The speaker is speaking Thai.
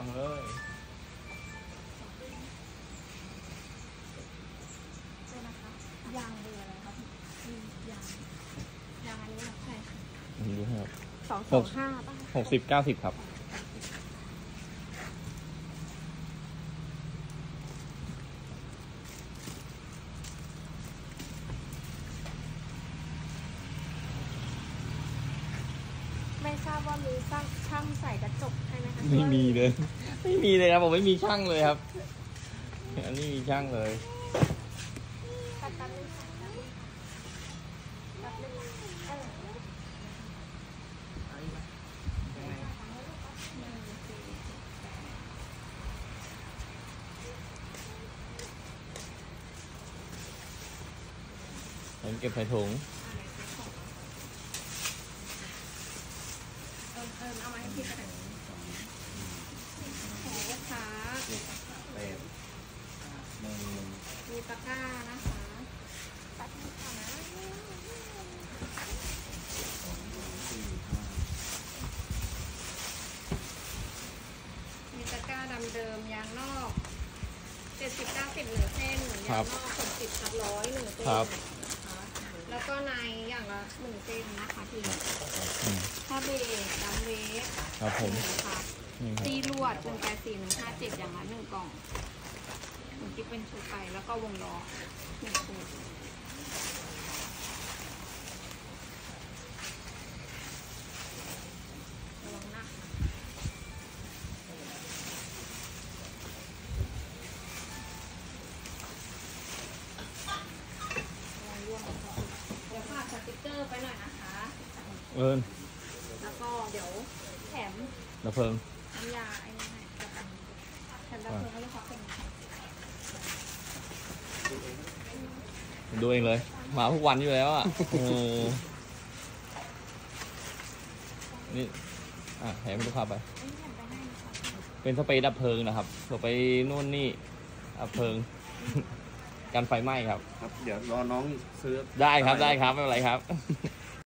ฟังเลยใช่นะคะยางเบอร์อะไรครับพี่ยางยางอันนี้นะใช่รสองสิบห้าตั้ะหกสิบเก้าสิบครับ ทราบว่ามีช่างช่างใส่กระจกให้ไหมคะไม่มีเลย ไม่มีเลยครับผมไม่มีช่างเลยครับ อันนี้มีช่างเลยแป๊บนึงค่ะแป๊บนึงค่ะแป๊บนึงเออเก็บใส่ถุง เออเออเอา มาให้พี่กระดาษของลูกค้ามีตะกร้านะคะตัดให้ค่ะนะมีตะกร้าดำเดิมยางนอกเจ็ดสิบเก้าสิบหนึ่งเส้นครัยางบนอกหกสิบทับร้อยหนึ่งเส้นครับ นะคะแล้วก็ในอย่างละหนึ่งเส้นนะคะพี่ อืม ถ้าเบรกดัมเบรก ครับผมหนึ่งค่ะนี่ครับตีลวดหนึ่งแปดสี่หนึ่งห้าเจ็ดอย่างละหนึ่งกล่องหนึ่งที่เป็นชุดไปแล้วก็วงล้อหนึ่งชุดระวังนะระวังร่วงนะคะเดี๋ยวฝากสติกเกอร์ไปหน่อยนะคะ เอิญ แล้วก็เดี๋ยว แถมระเพิงน้ำยาไอ้นี่ให้แถมดับเพลิงให้ลูกค้าเป็นดูเองเลย มาทุกวันอยู่แล้วอะเออนี่อะแถมให้ลูกค้าไปอันนี้แถมไปให้นะคะเป็นสเปรย์ดับเพลิงนะครับเผื่อไปนู่นนี่ดับเพลิงกันไฟไหม้ครับ ครับ เดี๋ยวรอน้องซื้อ ได้ครับได้ครับ ไม่เป็นไรครับ